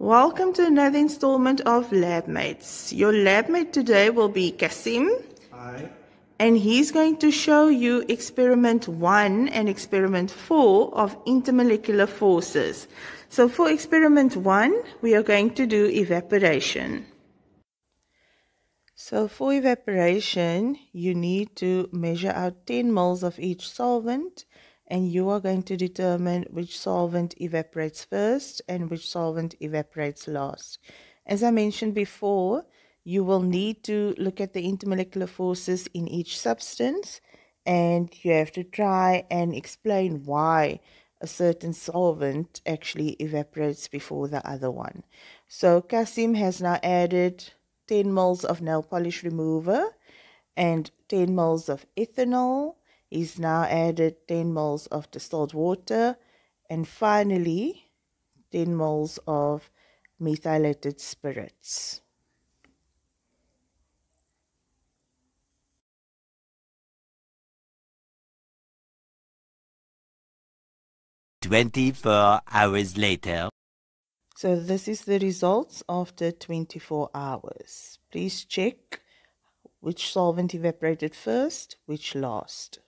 Welcome to another installment of LabMates. Your LabMate today will be Kasim. Hi. And he's going to show you experiment 1 and experiment 4 of intermolecular forces. So for experiment 1, we are going to do evaporation. So for evaporation, you need to measure out 10 moles of each solvent and you are going to determine which solvent evaporates first and which solvent evaporates last. As I mentioned before, you will need to look at the intermolecular forces in each substance and you have to try and explain why a certain solvent actually evaporates before the other one. So Kasim has now added 10 moles of nail polish remover and 10 moles of ethanol He's now added 10 moles of distilled water and finally 10 moles of methylated spirits. Twenty-four hours later. So this is the results after 24 hours. Please check which solvent evaporated first, which last.